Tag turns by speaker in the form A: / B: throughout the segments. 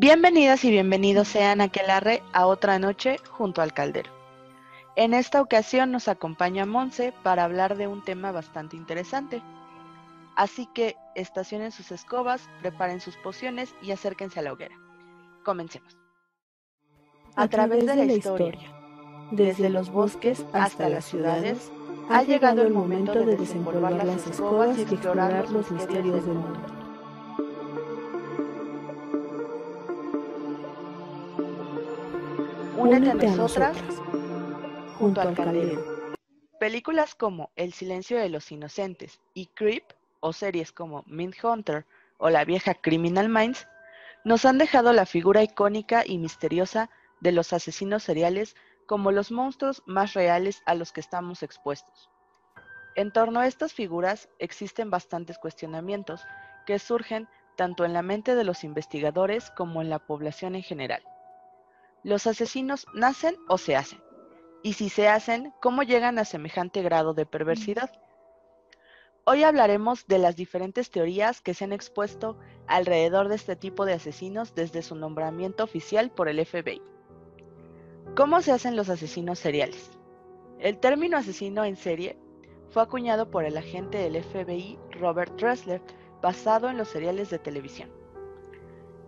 A: Bienvenidas y bienvenidos sean Aquelarre a otra noche junto al caldero. En esta ocasión nos acompaña Monse para hablar de un tema bastante interesante. Así que estacionen sus escobas, preparen sus pociones y acérquense a la hoguera. Comencemos. A, través de la historia, desde los bosques hasta las ciudades, ha llegado el momento de desempolvar las escobas y explorar los misterios del mundo. Únete a nosotras junto al caldero. Películas como El silencio de los inocentes y Creep, o series como Hunter o la vieja Criminal Minds, nos han dejado la figura icónica y misteriosa de los asesinos seriales como los monstruos más reales a los que estamos expuestos. En torno a estas figuras existen bastantes cuestionamientos que surgen tanto en la mente de los investigadores como en la población en general. ¿Los asesinos nacen o se hacen? Y si se hacen, ¿cómo llegan a semejante grado de perversidad? Hoy hablaremos de las diferentes teorías que se han expuesto alrededor de este tipo de asesinos desde su nombramiento oficial por el FBI. ¿Cómo se hacen los asesinos seriales? El término asesino en serie fue acuñado por el agente del FBI Robert Dressler basado en los seriales de televisión.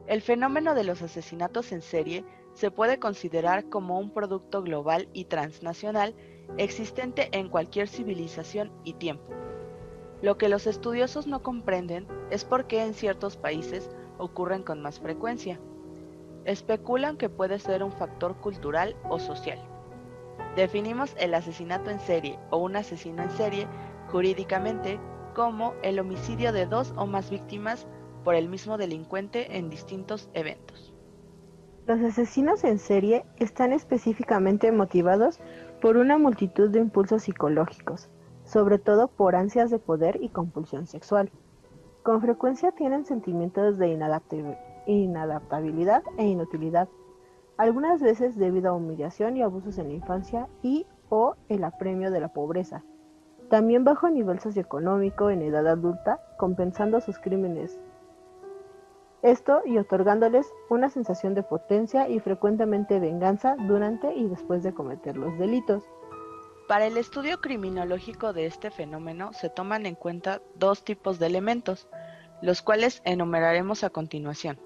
A: El fenómeno de los asesinatos en serie se puede considerar como un producto global y transnacional existente en cualquier civilización y tiempo. Lo que los estudiosos no comprenden es por qué en ciertos países ocurren con más frecuencia. Especulan que puede ser un factor cultural o social. Definimos el asesinato en serie o un asesino en serie jurídicamente como el homicidio de dos o más víctimas por el mismo delincuente en distintos eventos.
B: Los asesinos en serie están específicamente motivados por una multitud de impulsos psicológicos, sobre todo por ansias de poder y compulsión sexual. Con frecuencia tienen sentimientos de inadaptabilidad e inutilidad, algunas veces debido a humillación y abusos en la infancia y o el apremio de la pobreza. También bajo nivel socioeconómico en edad adulta, compensando sus crímenes esto y otorgándoles una sensación de potencia y frecuentemente venganza durante y después de cometer los delitos.
A: Para el estudio criminológico de este fenómeno se toman en cuenta dos tipos de elementos, los cuales enumeraremos a continuación.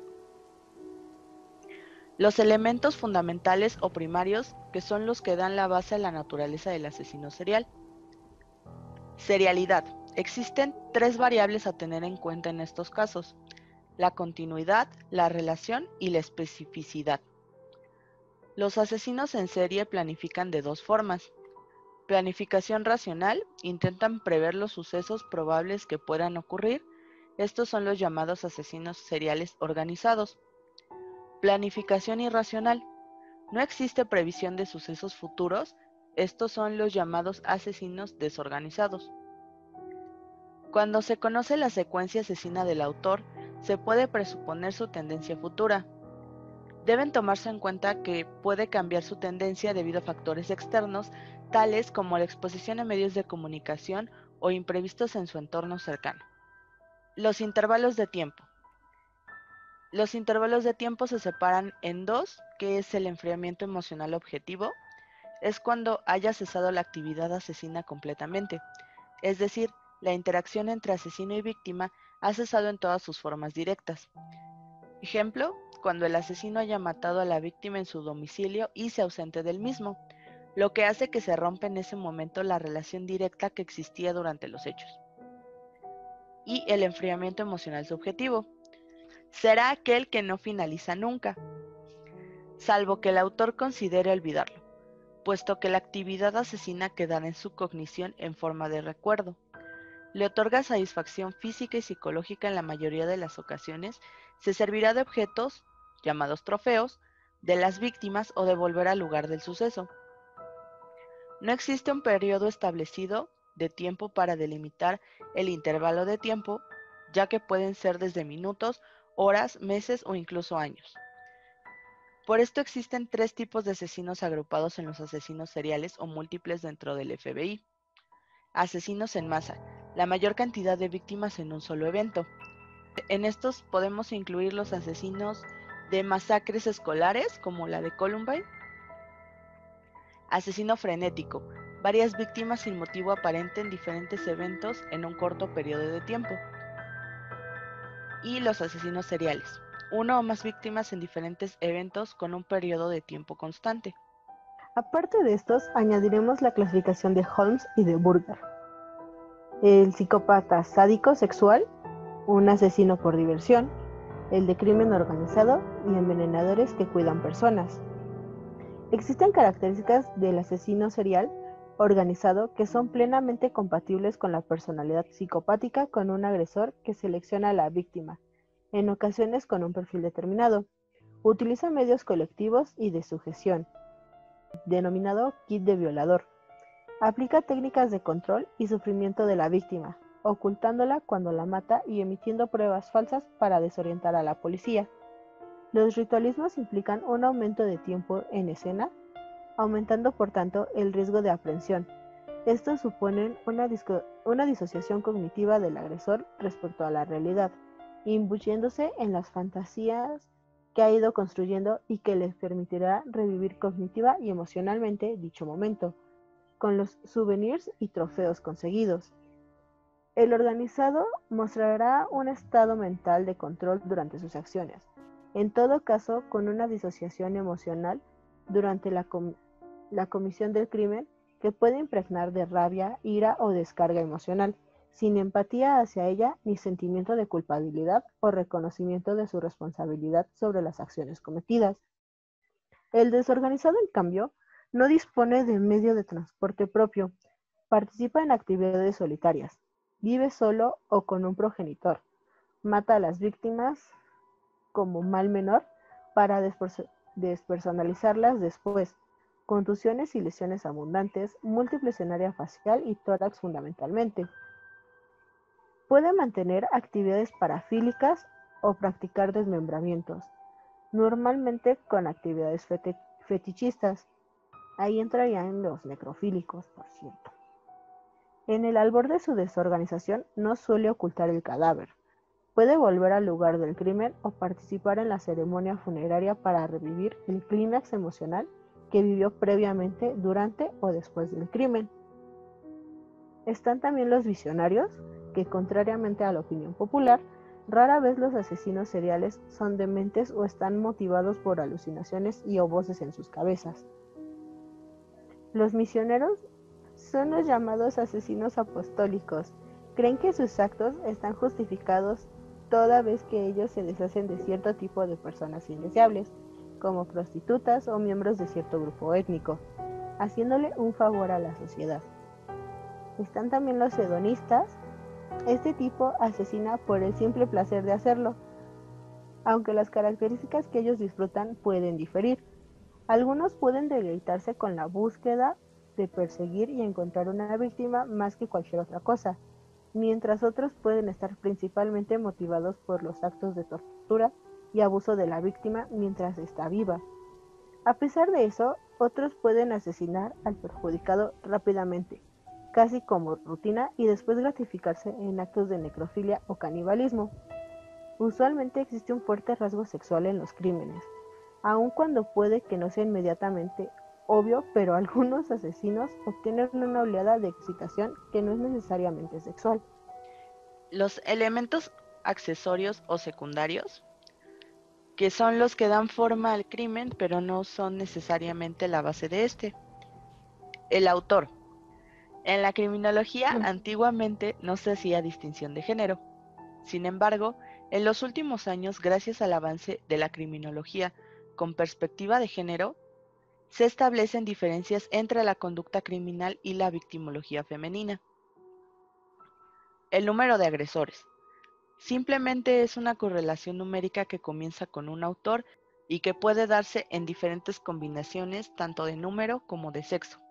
A: Los elementos fundamentales o primarios, que son los que dan la base a la naturaleza del asesino serial. Serialidad. Existen tres variables a tener en cuenta en estos casos la continuidad, la relación y la especificidad. Los asesinos en serie planifican de dos formas. Planificación racional, intentan prever los sucesos probables que puedan ocurrir. Estos son los llamados asesinos seriales organizados. Planificación irracional. No existe previsión de sucesos futuros. Estos son los llamados asesinos desorganizados. Cuando se conoce la secuencia asesina del autor, se puede presuponer su tendencia futura. Deben tomarse en cuenta que puede cambiar su tendencia debido a factores externos, tales como la exposición a medios de comunicación o imprevistos en su entorno cercano. Los intervalos de tiempo. Los intervalos de tiempo se separan en dos, que es el enfriamiento emocional objetivo, es cuando haya cesado la actividad asesina completamente, es decir, la interacción entre asesino y víctima ha cesado en todas sus formas directas. Ejemplo, cuando el asesino haya matado a la víctima en su domicilio y se ausente del mismo, lo que hace que se rompa en ese momento la relación directa que existía durante los hechos. Y el enfriamiento emocional subjetivo. Será aquel que no finaliza nunca, salvo que el autor considere olvidarlo, puesto que la actividad asesina quedará en su cognición en forma de recuerdo le otorga satisfacción física y psicológica en la mayoría de las ocasiones, se servirá de objetos, llamados trofeos, de las víctimas o de volver al lugar del suceso. No existe un periodo establecido de tiempo para delimitar el intervalo de tiempo, ya que pueden ser desde minutos, horas, meses o incluso años. Por esto existen tres tipos de asesinos agrupados en los asesinos seriales o múltiples dentro del FBI. Asesinos en masa, la mayor cantidad de víctimas en un solo evento. En estos podemos incluir los asesinos de masacres escolares como la de Columbine. Asesino frenético, varias víctimas sin motivo aparente en diferentes eventos en un corto periodo de tiempo. Y los asesinos seriales, uno o más víctimas en diferentes eventos con un periodo de tiempo constante.
B: Aparte de estos, añadiremos la clasificación de Holmes y de Burger. El psicópata sádico sexual, un asesino por diversión, el de crimen organizado y envenenadores que cuidan personas. Existen características del asesino serial organizado que son plenamente compatibles con la personalidad psicopática con un agresor que selecciona a la víctima, en ocasiones con un perfil determinado. Utiliza medios colectivos y de sujeción, denominado kit de violador. Aplica técnicas de control y sufrimiento de la víctima, ocultándola cuando la mata y emitiendo pruebas falsas para desorientar a la policía. Los ritualismos implican un aumento de tiempo en escena, aumentando por tanto el riesgo de aprehensión. Estos suponen una, disociación cognitiva del agresor respecto a la realidad, imbuyéndose en las fantasías que ha ido construyendo y que les permitirá revivir cognitiva y emocionalmente dicho momento, con los souvenirs y trofeos conseguidos. El organizado mostrará un estado mental de control durante sus acciones, en todo caso con una disociación emocional durante la, comisión del crimen que puede impregnar de rabia, ira o descarga emocional, sin empatía hacia ella ni sentimiento de culpabilidad o reconocimiento de su responsabilidad sobre las acciones cometidas. El desorganizado, en cambio, no dispone de medio de transporte propio, participa en actividades solitarias, Vive solo o con un progenitor. Mata a las víctimas como mal menor para despersonalizarlas después. Contusiones y lesiones abundantes, múltiples en área facial y tórax fundamentalmente. Puede mantener actividades parafílicas o practicar desmembramientos, normalmente con actividades fetichistas. Ahí entrarían los necrofílicos, por cierto. En el albor de su desorganización no suele ocultar el cadáver. Puede volver al lugar del crimen o participar en la ceremonia funeraria para revivir el clímax emocional que vivió previamente durante o después del crimen. Están también los visionarios, que contrariamente a la opinión popular, rara vez los asesinos seriales son dementes o están motivados por alucinaciones y o voces en sus cabezas. Los misioneros son los llamados asesinos apostólicos. Creen que sus actos están justificados toda vez que ellos se deshacen de cierto tipo de personas indeseables, como prostitutas o miembros de cierto grupo étnico, haciéndole un favor a la sociedad. Están también los hedonistas. Este tipo asesina por el simple placer de hacerlo, aunque las características que ellos disfrutan pueden diferir. Algunos pueden deleitarse con la búsqueda de perseguir y encontrar una víctima más que cualquier otra cosa, mientras otros pueden estar principalmente motivados por los actos de tortura y abuso de la víctima mientras está viva. A pesar de eso, otros pueden asesinar al perjudicado rápidamente, casi como rutina, y después gratificarse en actos de necrofilia o canibalismo. Usualmente existe un fuerte rasgo sexual en los crímenes, aun cuando puede que no sea inmediatamente obvio, pero algunos asesinos obtienen una oleada de excitación que no es necesariamente sexual.
A: Los elementos accesorios o secundarios, que son los que dan forma al crimen, pero no son necesariamente la base de este. El autor. En la criminología antiguamente no se hacía distinción de género. Sin embargo, en los últimos años, gracias al avance de la criminología con perspectiva de género, se establecen diferencias entre la conducta criminal y la victimología femenina. El número de agresores. Simplemente es una correlación numérica que comienza con un autor y que puede darse en diferentes combinaciones tanto de número como de sexo.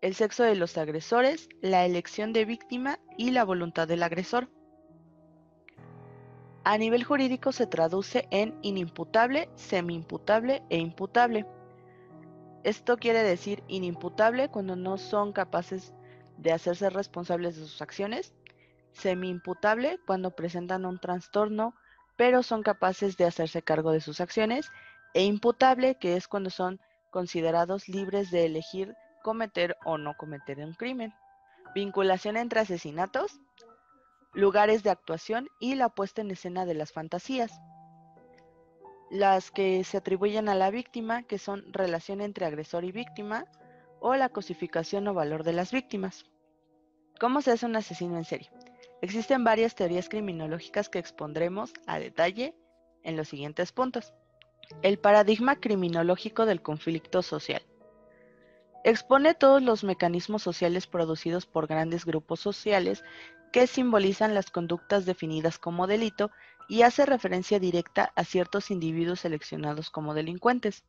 A: El sexo de los agresores, la elección de víctima y la voluntad del agresor. A nivel jurídico se traduce en inimputable, semi-imputable e imputable. Esto quiere decir inimputable cuando no son capaces de hacerse responsables de sus acciones, semi-imputable cuando presentan un trastorno pero son capaces de hacerse cargo de sus acciones, e imputable, que es cuando son considerados libres de elegir cometer o no cometer un crimen. Vinculación entre asesinatos, lugares de actuación y la puesta en escena de las fantasías. Las que se atribuyen a la víctima, que son relación entre agresor y víctima, o la cosificación o valor de las víctimas. ¿Cómo se hace un asesino en serie? Existen varias teorías criminológicas que expondremos a detalle en los siguientes puntos. El paradigma criminológico del conflicto social. Expone todos los mecanismos sociales producidos por grandes grupos sociales que simbolizan las conductas definidas como delito y hace referencia directa a ciertos individuos seleccionados como delincuentes.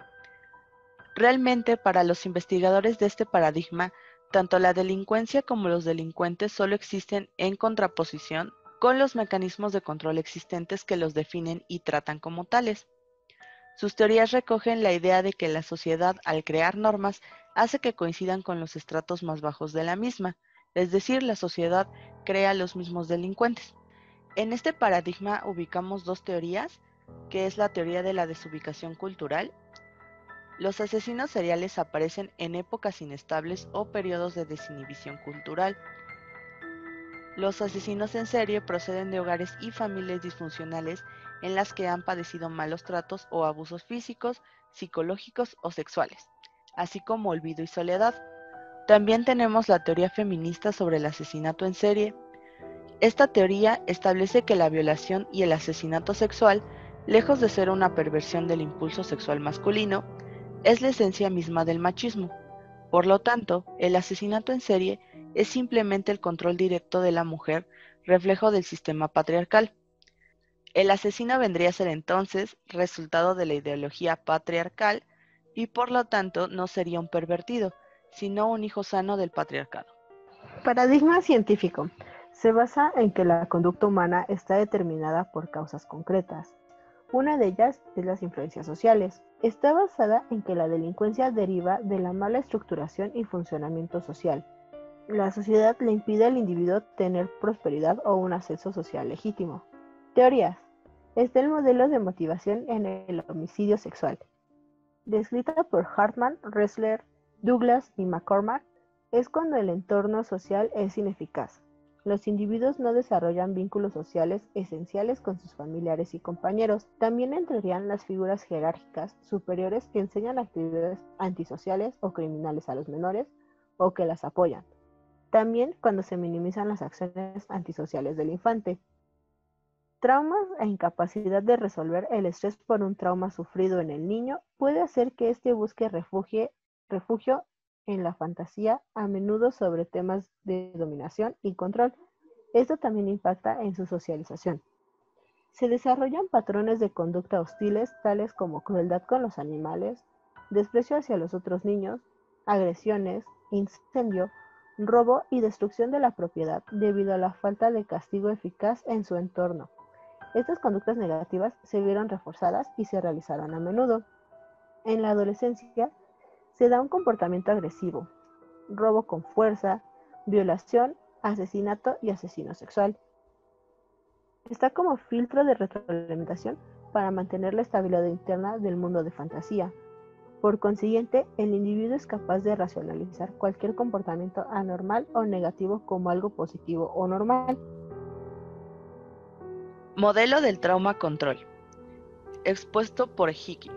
A: Realmente, para los investigadores de este paradigma, tanto la delincuencia como los delincuentes solo existen en contraposición con los mecanismos de control existentes que los definen y tratan como tales. Sus teorías recogen la idea de que la sociedad, al crear normas, hace que coincidan con los estratos más bajos de la misma, es decir, la sociedad crea los mismos delincuentes. En este paradigma ubicamos dos teorías, que es la teoría de la desubicación cultural los asesinos seriales aparecen en épocas inestables o periodos de desinhibición cultural. Los asesinos en serie proceden de hogares y familias disfuncionales en las que han padecido malos tratos o abusos físicos, psicológicos o sexuales, así como olvido y soledad. También tenemos la teoría feminista sobre el asesinato en serie. Esta teoría establece que la violación y el asesinato sexual, lejos de ser una perversión del impulso sexual masculino, es la esencia misma del machismo. Por lo tanto, el asesinato en serie es simplemente el control directo de la mujer, reflejo del sistema patriarcal. El asesino vendría a ser entonces resultado de la ideología patriarcal y por lo tanto no sería un pervertido, sino un hijo sano del patriarcado.
B: Paradigma científico. Se basa en que la conducta humana está determinada por causas concretas, una de ellas es las influencias sociales. Está basada en que la delincuencia deriva de la mala estructuración y funcionamiento social. La sociedad le impide al individuo tener prosperidad o un acceso social legítimo. Teorías. Está el modelo de motivación en el homicidio sexual. Descrita por Hartman, Ressler, Douglas y McCormack, es cuando el entorno social es ineficaz. Los individuos no desarrollan vínculos sociales esenciales con sus familiares y compañeros. También entrarían las figuras jerárquicas superiores que enseñan actividades antisociales o criminales a los menores o que las apoyan. También cuando se minimizan las acciones antisociales del infante. Traumas e incapacidad de resolver el estrés por un trauma sufrido en el niño puede hacer que éste busque refugio, refugio en la fantasía, a menudo sobre temas de dominación y control. Esto también impacta en su socialización. Se desarrollan patrones de conducta hostiles tales como crueldad con los animales, desprecio hacia los otros niños, agresiones, incendio, robo y destrucción de la propiedad debido a la falta de castigo eficaz en su entorno. Estas conductas negativas se vieron reforzadas y se realizaron a menudo. En la adolescencia, se da un comportamiento agresivo, robo con fuerza, violación, asesinato y asesino sexual. Está como filtro de retroalimentación para mantener la estabilidad interna del mundo de fantasía. Por consiguiente, el individuo es capaz de racionalizar cualquier comportamiento anormal o negativo como algo positivo o normal.
A: Modelo del trauma control. Expuesto por Hickey.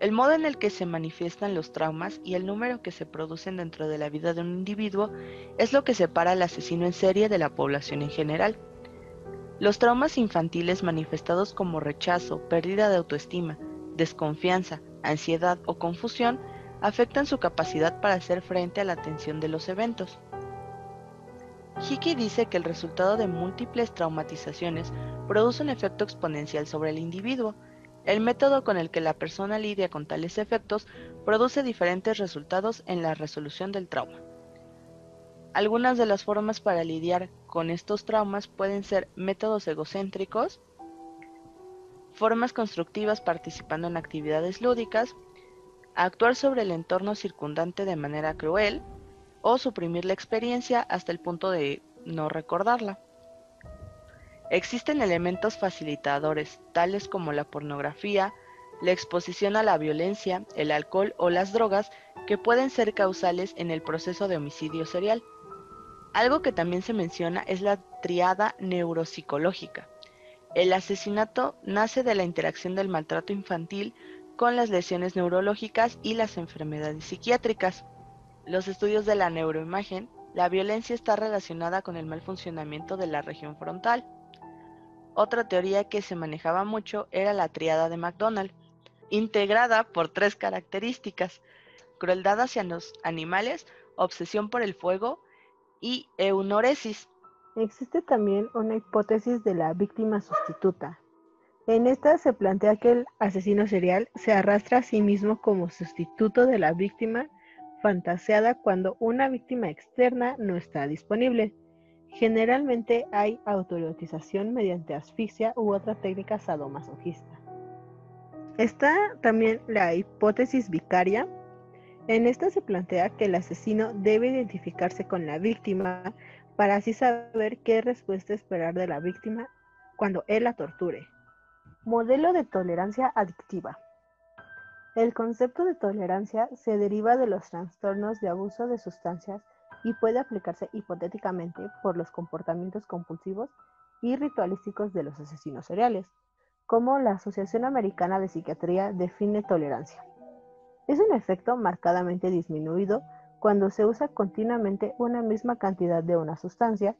A: El modo en el que se manifiestan los traumas y el número que se producen dentro de la vida de un individuo es lo que separa al asesino en serie de la población en general. Los traumas infantiles manifestados como rechazo, pérdida de autoestima, desconfianza, ansiedad o confusión afectan su capacidad para hacer frente a la atención de los eventos. Hickey dice que el resultado de múltiples traumatizaciones produce un efecto exponencial sobre el individuo, el método con el que la persona lidia con tales efectos produce diferentes resultados en la resolución del trauma. Algunas de las formas para lidiar con estos traumas pueden ser métodos egocéntricos, formas constructivas participando en actividades lúdicas, actuar sobre el entorno circundante de manera cruel o suprimir la experiencia hasta el punto de no recordarla. Existen elementos facilitadores, tales como la pornografía, la exposición a la violencia, el alcohol o las drogas, que pueden ser causales en el proceso de homicidio serial. Algo que también se menciona es la triada neuropsicológica. El asesinato nace de la interacción del maltrato infantil con las lesiones neurológicas y las enfermedades psiquiátricas. Los estudios de la neuroimagen, la violencia está relacionada con el mal funcionamiento de la región frontal. Otra teoría que se manejaba mucho era la triada de McDonald, integrada por tres características, crueldad hacia los animales, obsesión por el fuego y eunoresis.
B: Existe también una hipótesis de la víctima sustituta. En esta se plantea que el asesino serial se arrastra a sí mismo como sustituto de la víctima fantaseada cuando una víctima externa no está disponible. Generalmente hay autoerotización mediante asfixia u otra técnica sadomasoquista. Está también la hipótesis vicaria. En esta se plantea que el asesino debe identificarse con la víctima para así saber qué respuesta esperar de la víctima cuando él la torture. Modelo de tolerancia adictiva. El concepto de tolerancia se deriva de los trastornos de abuso de sustancias y puede aplicarse hipotéticamente por los comportamientos compulsivos y ritualísticos de los asesinos seriales como la Asociación Americana de Psiquiatría define tolerancia. Es un efecto marcadamente disminuido cuando se usa continuamente una misma cantidad de una sustancia.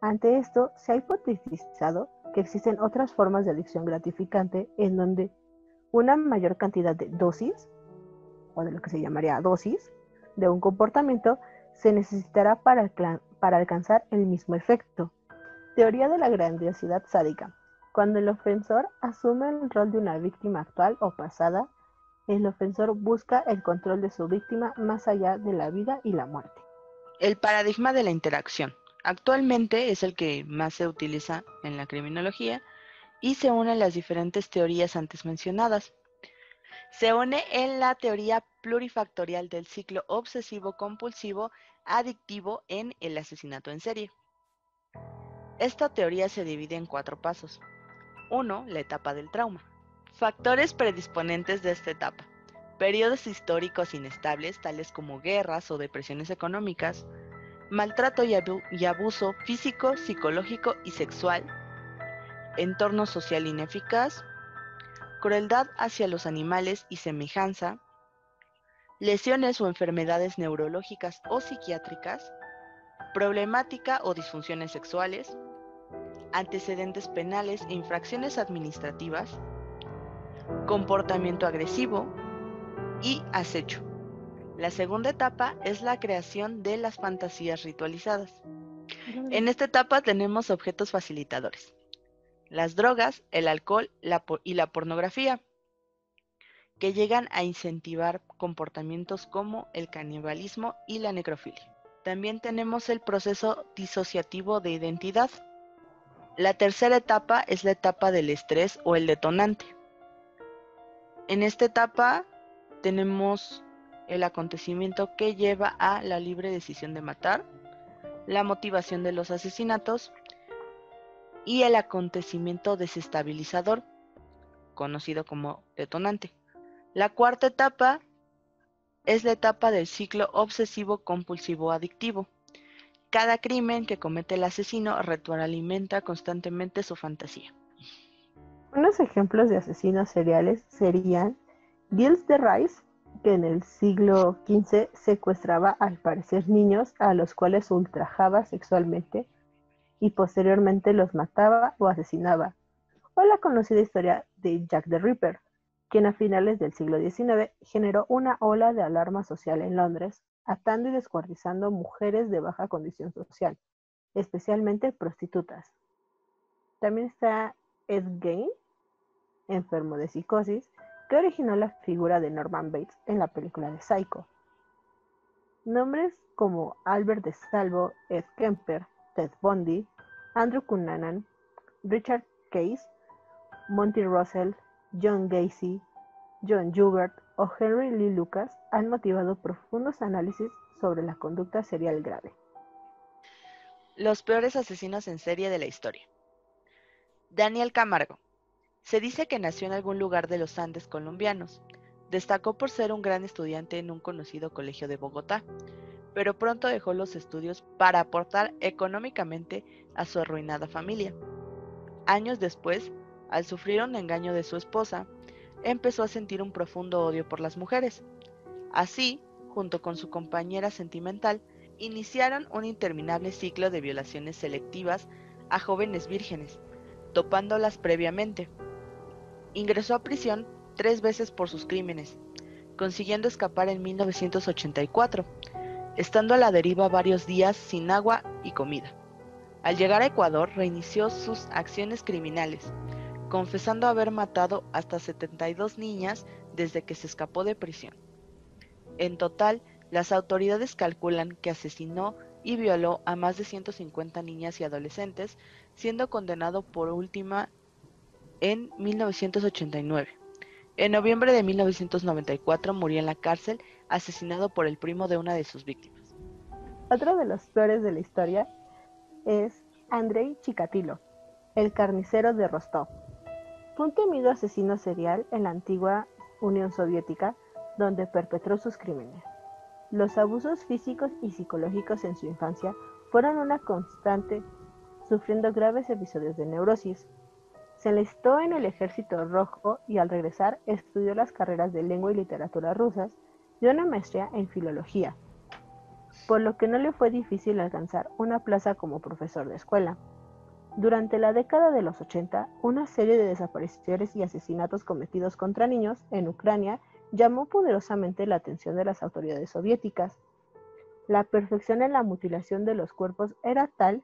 B: Ante esto, se ha hipotetizado que existen otras formas de adicción gratificante en donde una mayor cantidad de dosis, o de lo que se llamaría dosis, de un comportamiento se necesitará para, para alcanzar el mismo efecto. Teoría de la grandiosidad sádica. Cuando el ofensor asume el rol de una víctima actual o pasada, el ofensor busca el control de su víctima más allá de la vida y la muerte.
A: El paradigma de la interacción. Actualmente es el que más se utiliza en la criminología y se une a las diferentes teorías antes mencionadas. Se une en la teoría plurifactorial del ciclo obsesivo-compulsivo adictivo en el asesinato en serie. Esta teoría se divide en cuatro pasos. 1. La etapa del trauma. Factores predisponentes de esta etapa. Periodos históricos inestables, tales como guerras o depresiones económicas, maltrato y, abuso físico, psicológico y sexual, entorno social ineficaz, crueldad hacia los animales y semejanza, lesiones o enfermedades neurológicas o psiquiátricas, problemática o disfunciones sexuales, antecedentes penales e infracciones administrativas, comportamiento agresivo y acecho. La segunda etapa es la creación de las fantasías ritualizadas. En esta etapa tenemos objetos facilitadores, las drogas, el alcohol y la pornografía, que llegan a incentivar comportamientos como el canibalismo y la necrofilia. También tenemos el proceso disociativo de identidad, la tercera etapa es la etapa del estrés o el detonante. En esta etapa tenemos el acontecimiento que lleva a la libre decisión de matar, la motivación de los asesinatos y el acontecimiento desestabilizador, conocido como detonante. La cuarta etapa es la etapa del ciclo obsesivo compulsivo adictivo. Cada crimen que comete el asesino retroalimenta constantemente su fantasía.
B: Unos ejemplos de asesinos seriales serían Gilles de Rice, que en el siglo XV secuestraba al parecer niños a los cuales ultrajaba sexualmente y posteriormente los mataba o asesinaba. O la conocida historia de Jack the Ripper, quien a finales del siglo XIX generó una ola de alarma social en Londres atando y descuartizando mujeres de baja condición social, especialmente prostitutas. También está Ed Gein, enfermo de psicosis, que originó la figura de Norman Bates en la película de Psycho. Nombres como Albert de Salvo, Ed Kemper, Ted Bundy, Andrew Cunanan, Richard Case, Monty Russell, John Gacy, John Hubert o Henry Lee Lucas han motivado profundos análisis sobre la conducta serial grave.
A: Los peores asesinos en serie de la historia. Daniel Camargo. Se dice que nació en algún lugar de los Andes colombianos. Destacó por ser un gran estudiante en un conocido colegio de Bogotá, pero pronto dejó los estudios para aportar económicamente a su arruinada familia. Años después, al sufrir un engaño de su esposa, empezó a sentir un profundo odio por las mujeres. Así, junto con su compañera sentimental, iniciaron un interminable ciclo de violaciones selectivas a jóvenes vírgenes, topándolas previamente. Ingresó a prisión tres veces por sus crímenes, consiguiendo escapar en 1984, estando a la deriva varios días sin agua y comida. Al llegar a Ecuador reinició sus acciones criminales, confesando haber matado hasta 72 niñas desde que se escapó de prisión. En total, las autoridades calculan que asesinó y violó a más de 150 niñas y adolescentes, siendo condenado por última en 1989. En noviembre de 1994 murió en la cárcel, asesinado por el primo de una de sus víctimas.
B: Otro de los peores de la historia es Andrei Chikatilo, el carnicero de Rostov. Fue un temido asesino serial en la antigua Unión Soviética, donde perpetró sus crímenes. Los abusos físicos y psicológicos en su infancia fueron una constante, sufriendo graves episodios de neurosis. Se enlistó en el Ejército Rojo y al regresar estudió las carreras de lengua y literatura rusas una maestría en filología, por lo que no le fue difícil alcanzar una plaza como profesor de escuela. Durante la década de los 80, una serie de desapariciones y asesinatos cometidos contra niños en Ucrania llamó poderosamente la atención de las autoridades soviéticas. La perfección en la mutilación de los cuerpos era tal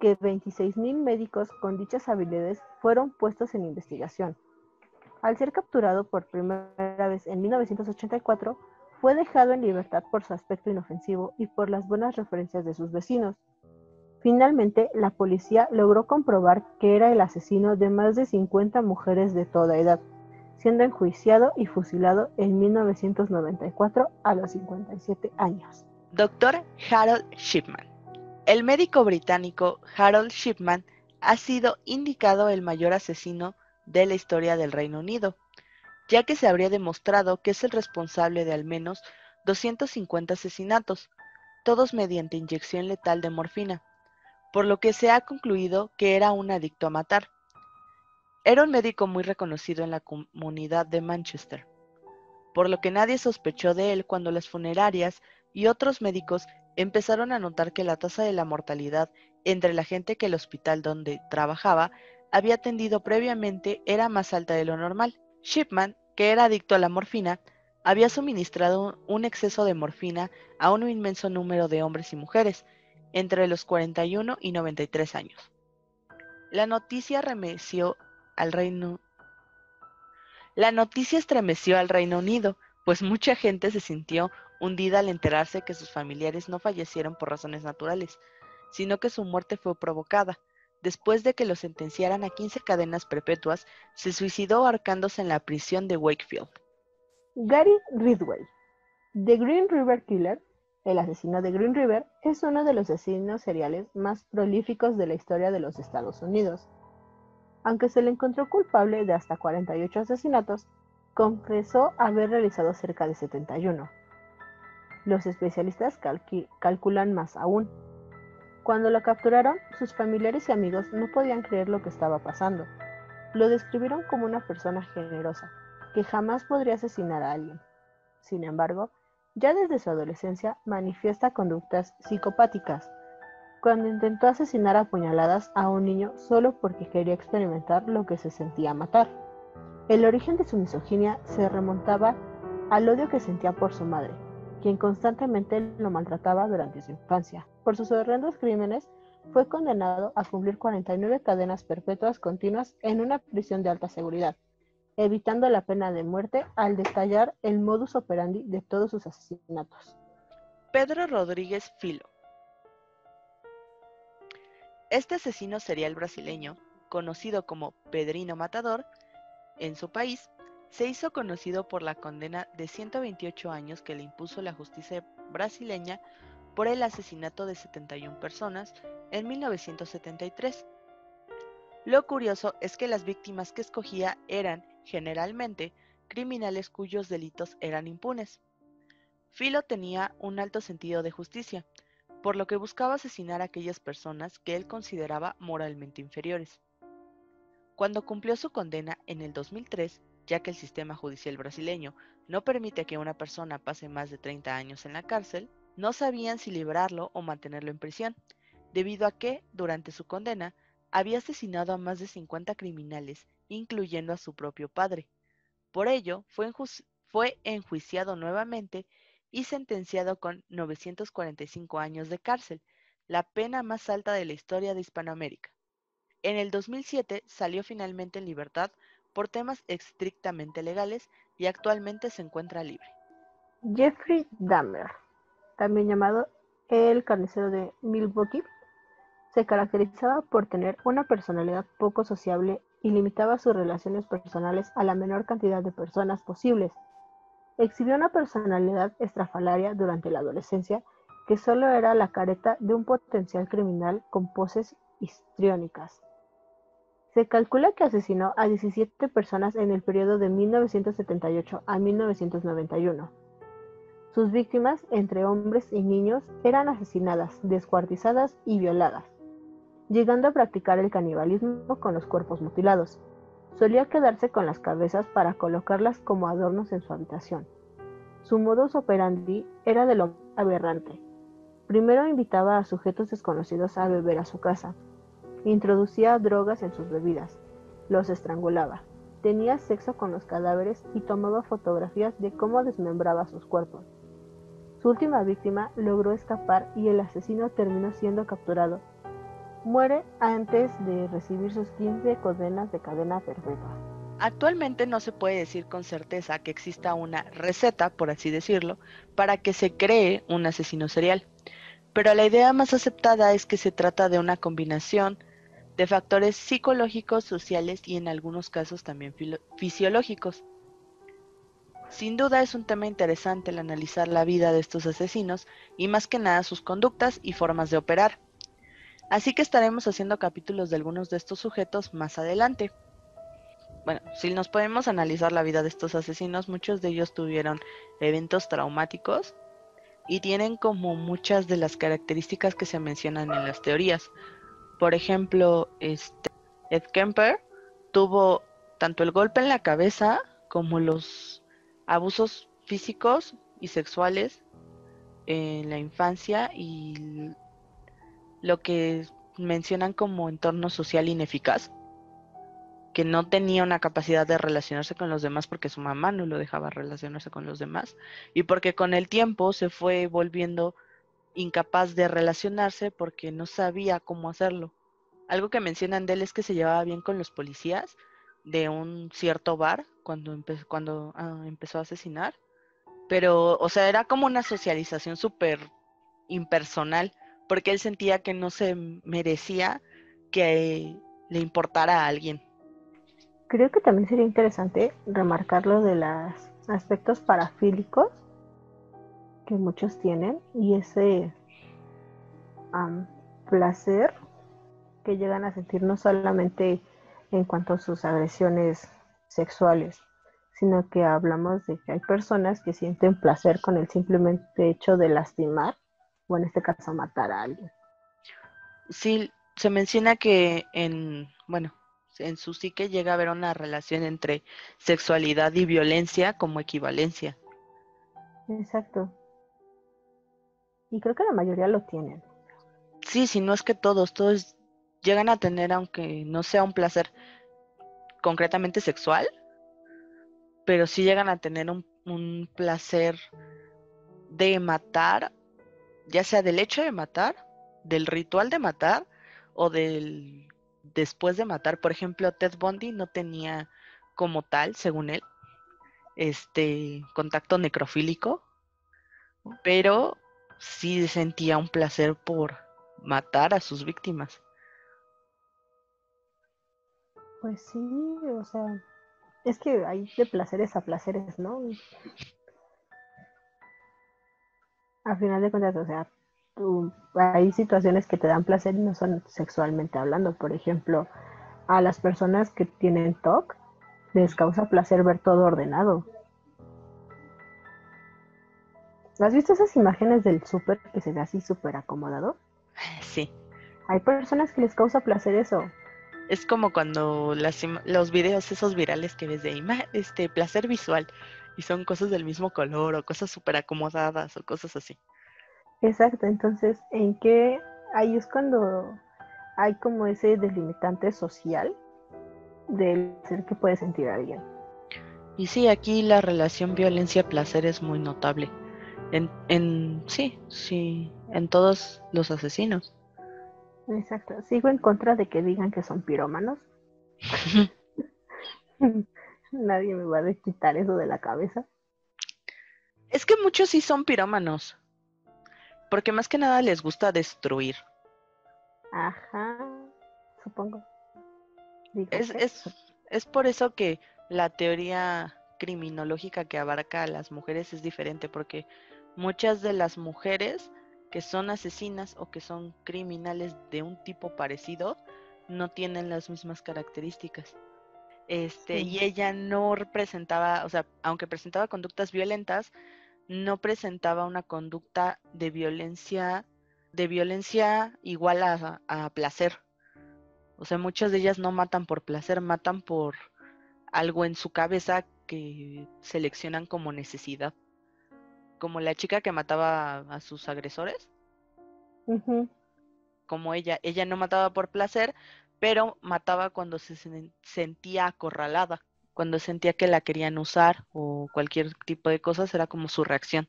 B: que 26.000 médicos con dichas habilidades fueron puestos en investigación. Al ser capturado por primera vez en 1984, fue dejado en libertad por su aspecto inofensivo y por las buenas referencias de sus vecinos. Finalmente, la policía logró comprobar que era el asesino de más de 50 mujeres de toda edad, siendo enjuiciado y fusilado en 1994 a los 57 años.
A: Dr. Harold Shipman. El médico británico Harold Shipman ha sido indicado el mayor asesino de la historia del Reino Unido, ya que se habría demostrado que es el responsable de al menos 250 asesinatos, todos mediante inyección letal de morfina por lo que se ha concluido que era un adicto a matar. Era un médico muy reconocido en la comunidad de Manchester, por lo que nadie sospechó de él cuando las funerarias y otros médicos empezaron a notar que la tasa de la mortalidad entre la gente que el hospital donde trabajaba había atendido previamente era más alta de lo normal. Shipman, que era adicto a la morfina, había suministrado un exceso de morfina a un inmenso número de hombres y mujeres, entre los 41 y 93 años. La noticia remeció al Reino La noticia estremeció al Reino Unido, pues mucha gente se sintió hundida al enterarse que sus familiares no fallecieron por razones naturales, sino que su muerte fue provocada. Después de que lo sentenciaran a 15 cadenas perpetuas, se suicidó ahorcándose en la prisión de Wakefield.
B: Gary Ridway, The Green River Killer, el asesino de Green River es uno de los asesinos seriales más prolíficos de la historia de los Estados Unidos. Aunque se le encontró culpable de hasta 48 asesinatos, confesó haber realizado cerca de 71. Los especialistas calculan más aún. Cuando lo capturaron, sus familiares y amigos no podían creer lo que estaba pasando. Lo describieron como una persona generosa, que jamás podría asesinar a alguien. Sin embargo, ya desde su adolescencia manifiesta conductas psicopáticas, cuando intentó asesinar a puñaladas a un niño solo porque quería experimentar lo que se sentía matar. El origen de su misoginia se remontaba al odio que sentía por su madre, quien constantemente lo maltrataba durante su infancia. Por sus horrendos crímenes, fue condenado a cumplir 49 cadenas perpetuas continuas en una prisión de alta seguridad, evitando la pena de muerte al detallar el modus operandi de todos sus asesinatos.
A: Pedro Rodríguez Filo. Este asesino serial brasileño, conocido como Pedrino Matador, en su país, se hizo conocido por la condena de 128 años que le impuso la justicia brasileña por el asesinato de 71 personas en 1973. Lo curioso es que las víctimas que escogía eran, generalmente, criminales cuyos delitos eran impunes. Filo tenía un alto sentido de justicia, por lo que buscaba asesinar a aquellas personas que él consideraba moralmente inferiores. Cuando cumplió su condena en el 2003, ya que el sistema judicial brasileño no permite que una persona pase más de 30 años en la cárcel, no sabían si librarlo o mantenerlo en prisión, debido a que, durante su condena, había asesinado a más de 50 criminales, incluyendo a su propio padre. Por ello, fue, fue enjuiciado nuevamente y sentenciado con 945 años de cárcel, la pena más alta de la historia de Hispanoamérica. En el 2007 salió finalmente en libertad por temas estrictamente legales y actualmente se encuentra libre.
B: Jeffrey Dahmer, también llamado el carnicero de Milwaukee, se caracterizaba por tener una personalidad poco sociable y limitaba sus relaciones personales a la menor cantidad de personas posibles. Exhibió una personalidad estrafalaria durante la adolescencia que solo era la careta de un potencial criminal con poses histriónicas. Se calcula que asesinó a 17 personas en el periodo de 1978 a 1991. Sus víctimas, entre hombres y niños, eran asesinadas, descuartizadas y violadas, llegando a practicar el canibalismo con los cuerpos mutilados. Solía quedarse con las cabezas para colocarlas como adornos en su habitación. Su modus operandi era de lo aberrante. Primero invitaba a sujetos desconocidos a beber a su casa. Introducía drogas en sus bebidas. Los estrangulaba. Tenía sexo con los cadáveres y tomaba fotografías de cómo desmembraba sus cuerpos. Su última víctima logró escapar y el asesino terminó siendo capturado muere antes de recibir sus 15 condenas de cadena perpetua.
A: Actualmente no se puede decir con certeza que exista una receta, por así decirlo, para que se cree un asesino serial, pero la idea más aceptada es que se trata de una combinación de factores psicológicos, sociales y en algunos casos también fisiológicos. Sin duda es un tema interesante el analizar la vida de estos asesinos y más que nada sus conductas y formas de operar. Así que estaremos haciendo capítulos de algunos de estos sujetos más adelante. Bueno, si nos podemos analizar la vida de estos asesinos, muchos de ellos tuvieron eventos traumáticos y tienen como muchas de las características que se mencionan en las teorías. Por ejemplo, este, Ed Kemper tuvo tanto el golpe en la cabeza como los abusos físicos y sexuales en la infancia y lo que mencionan como entorno social ineficaz, que no tenía una capacidad de relacionarse con los demás porque su mamá no lo dejaba relacionarse con los demás y porque con el tiempo se fue volviendo incapaz de relacionarse porque no sabía cómo hacerlo. Algo que mencionan de él es que se llevaba bien con los policías de un cierto bar cuando, cuando ah, empezó a asesinar, pero, o sea, era como una socialización súper impersonal porque él sentía que no se merecía que le importara a alguien.
B: Creo que también sería interesante remarcar lo de los aspectos parafílicos que muchos tienen y ese placer que llegan a sentir no solamente en cuanto a sus agresiones sexuales, sino que hablamos de que hay personas que sienten placer con el simplemente hecho de lastimar o en este caso matar a alguien.
A: Sí, se menciona que en, bueno, en su psique llega a haber una relación entre sexualidad y violencia como equivalencia.
B: Exacto. Y creo que la mayoría lo tienen.
A: Sí, si no es que todos, todos llegan a tener, aunque no sea un placer concretamente sexual, pero sí llegan a tener un, un placer de matar ya sea del hecho de matar, del ritual de matar o del después de matar. Por ejemplo, Ted Bundy no tenía como tal, según él, este contacto necrofílico, pero sí sentía un placer por matar a sus víctimas.
B: Pues sí, o sea, es que hay de placeres a placeres, ¿no? a final de cuentas, o sea, hay situaciones que te dan placer y no son sexualmente hablando. Por ejemplo, a las personas que tienen TOC les causa placer ver todo ordenado. ¿Has visto esas imágenes del súper que se ve así súper acomodado?
A: Sí.
B: Hay personas que les causa placer eso.
A: Es como cuando las los videos esos virales que ves de este placer visual y son cosas del mismo color o cosas súper acomodadas o cosas así.
B: Exacto, entonces, ¿en qué? Ahí es cuando hay como ese delimitante social del ser que puede sentir alguien.
A: Y sí, aquí la relación violencia-placer es muy notable. En, en, sí, sí, en todos los asesinos.
B: Exacto. Sigo en contra de que digan que son pirómanos. Nadie me va a quitar eso de la cabeza.
A: Es que muchos sí son pirómanos. Porque más que nada les gusta destruir.
B: Ajá, supongo.
A: es, es, es por eso que la teoría criminológica que abarca a las mujeres es diferente, porque muchas de las mujeres que son asesinas o que son criminales de un tipo parecido no tienen las mismas características. Este, y ella no presentaba, o sea, aunque presentaba conductas violentas, no presentaba una conducta de violencia, de violencia igual a, a placer. O sea, muchas de ellas no matan por placer, matan por algo en su cabeza que seleccionan como necesidad como la chica que mataba a sus agresores. Como ella, ella no mataba por placer, pero mataba cuando se sentía acorralada, cuando sentía que la querían usar o cualquier tipo de cosas, era como su reacción.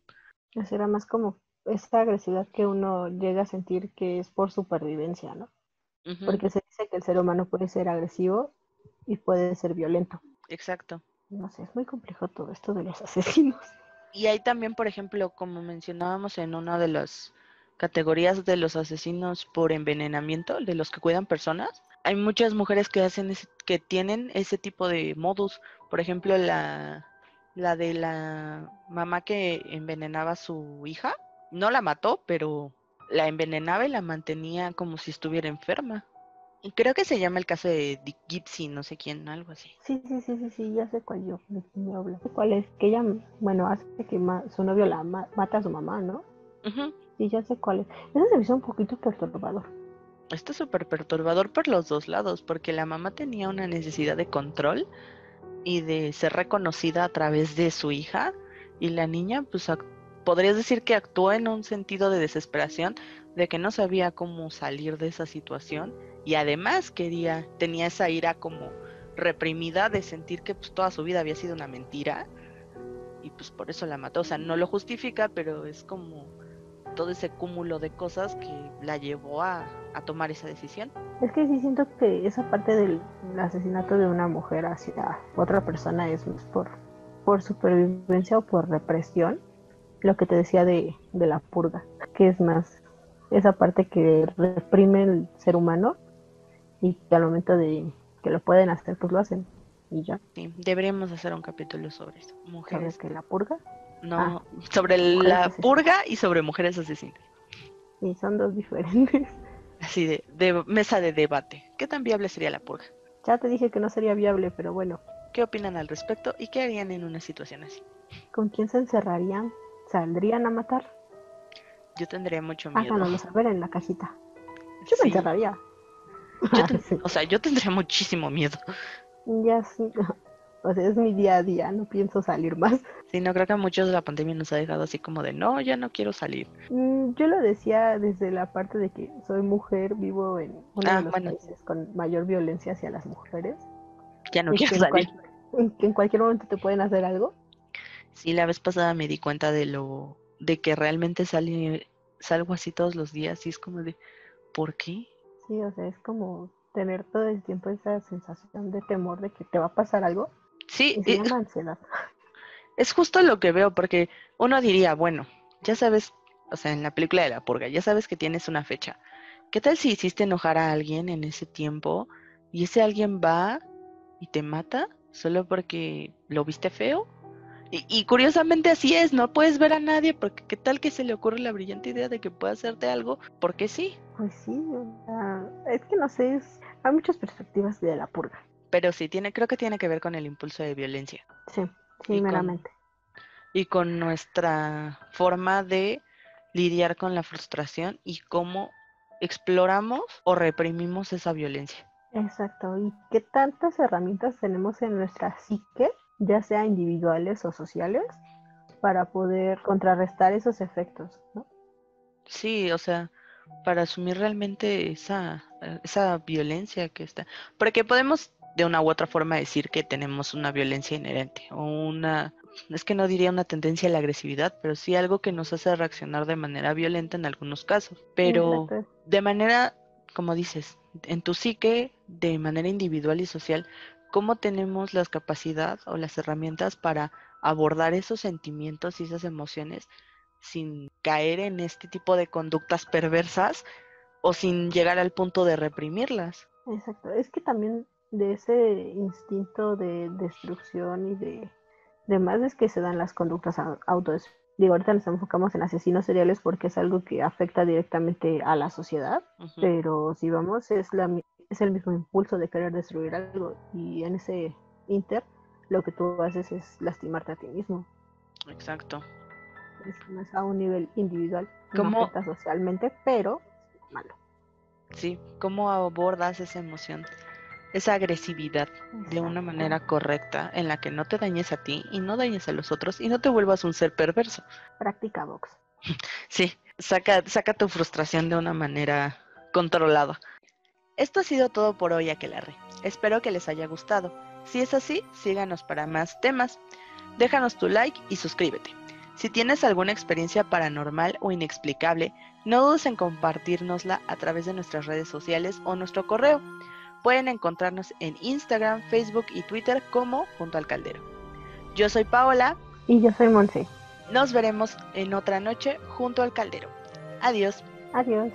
B: Era más como esa agresividad que uno llega a sentir que es por supervivencia, ¿no? Porque se dice que el ser humano puede ser agresivo y puede ser violento.
A: Exacto.
B: No sé, es muy complejo todo esto de los asesinos.
A: Y hay también, por ejemplo, como mencionábamos en una de las categorías de los asesinos por envenenamiento, de los que cuidan personas, hay muchas mujeres que hacen que tienen ese tipo de modus. Por ejemplo, la, la de la mamá que envenenaba a su hija, no la mató, pero la envenenaba y la mantenía como si estuviera enferma. Creo que se llama el caso de Dick Gipsy, no sé quién, algo así.
B: Sí, sí, sí, sí, sí, ya sé cuál yo, me ¿Cuál es? Que ella, bueno, hace que su novio la mata a su mamá, ¿no? Sí, ya sé cuál es. Eso se me hizo un poquito perturbador.
A: Está súper perturbador por los dos lados, porque la mamá tenía una necesidad de control y de ser reconocida a través de su hija, y la niña, pues, podrías decir que actuó en un sentido de desesperación, de que no sabía cómo salir de esa situación y además quería, tenía esa ira como reprimida de sentir que pues toda su vida había sido una mentira y pues por eso la mató. O sea, no lo justifica, pero es como todo ese cúmulo de cosas que la llevó a, tomar esa decisión.
B: Es que sí siento que esa parte del asesinato de una mujer hacia otra persona es por, por supervivencia o por represión, lo que te decía de, de la purga, que es más esa parte que reprime el ser humano y que al momento de que lo pueden hacer, pues lo hacen y ya.
A: Sí, deberíamos hacer un capítulo sobre eso.
B: Mujeres. ¿Sobre que la purga?
A: No, ah, sobre la purga y sobre mujeres asesinas.
B: Sí, son dos diferentes.
A: Así de, de mesa de debate. ¿Qué tan viable sería la purga?
B: Ya te dije que no sería viable, pero bueno.
A: ¿Qué opinan al respecto y qué harían en una situación así?
B: ¿Con quién se encerrarían? ¿Saldrían a matar?
A: Yo tendría mucho miedo.
B: Háganoslo saber en la cajita. Yo me encerraría.
A: O sea, yo tendría muchísimo miedo.
B: Ya sí. O sea, es mi día a día, no pienso salir más.
A: Sí, no creo que a muchos la pandemia nos ha dejado así como de, no, ya no quiero salir.
B: Mm, yo lo decía desde la parte de que soy mujer, vivo en uno de ah, los países con mayor violencia hacia las mujeres.
A: Ya no quiero salir.
B: que en cualquier momento te pueden hacer algo.
A: Sí, la vez pasada me di cuenta de lo, de que realmente sale, salgo así todos los días y es como de, ¿por qué?
B: Sí, o sea, es como tener todo el tiempo esa sensación de temor de que te va a pasar algo.
A: Sí,
B: se llama ansiedad.
A: Es justo lo que veo, porque uno diría, bueno, ya sabes, o sea, en la película de la purga, ya sabes que tienes una fecha. ¿Qué tal si hiciste enojar a alguien en ese tiempo y ese alguien va y te mata solo porque lo viste feo? Y, curiosamente así es, no puedes ver a nadie porque qué tal que se le ocurre la brillante idea de que pueda hacerte algo, porque sí.
B: Pues sí, es que no sé, Hay muchas perspectivas de la purga.
A: Pero sí, tiene, creo que tiene que ver con el impulso de violencia.
B: Sí, sí,
A: Y con-
B: meramente.
A: y con nuestra forma de lidiar con la frustración y cómo exploramos o reprimimos esa violencia.
B: Exacto. ¿Y qué tantas herramientas tenemos en nuestra psique, ya sea individuales o sociales, para poder contrarrestar esos efectos? ¿no?
A: Sí, o sea, para asumir realmente esa, esa violencia que está. Porque podemos de una u otra forma decir que tenemos una violencia inherente o una, es que no diría una tendencia a la agresividad, pero sí algo que nos hace reaccionar de manera violenta en algunos casos. Pero
B: Exacto.
A: de manera, como dices, en tu psique, de manera individual y social, ¿cómo tenemos las capacidad o las herramientas para abordar esos sentimientos y esas emociones sin caer en este tipo de conductas perversas o sin llegar al punto de reprimirlas?
B: Exacto. Es que también de ese instinto de destrucción y de demás es que se dan las conductas au- autodestructivas. Digo, ahorita nos enfocamos en asesinos seriales porque es algo que afecta directamente a la sociedad, pero si vamos, es, la, es el mismo impulso de querer destruir algo y en ese inter lo que tú haces es lastimarte a ti mismo.
A: Exacto.
B: Es más a un nivel individual, no
A: ¿Cómo-
B: afecta socialmente, pero malo.
A: Sí, ¿cómo abordas esa emoción? Esa agresividad de una manera correcta en la que no te dañes a ti y no dañes a los otros y no te vuelvas un ser perverso.
B: Practica box.
A: Sí, saca, saca tu frustración de una manera controlada. Esto ha sido todo por hoy, Aquelarre. Espero que les haya gustado. Si es así, síganos para más temas. Déjanos tu like y suscríbete. Si tienes alguna experiencia paranormal o inexplicable, no dudes en compartirnosla a través de nuestras redes sociales o nuestro correo. Pueden encontrarnos en Instagram, Facebook y Twitter como Junto al Caldero. Yo soy Paola.
B: Y yo soy Monse.
A: Nos veremos en otra noche junto al Caldero. Adiós.
B: Adiós.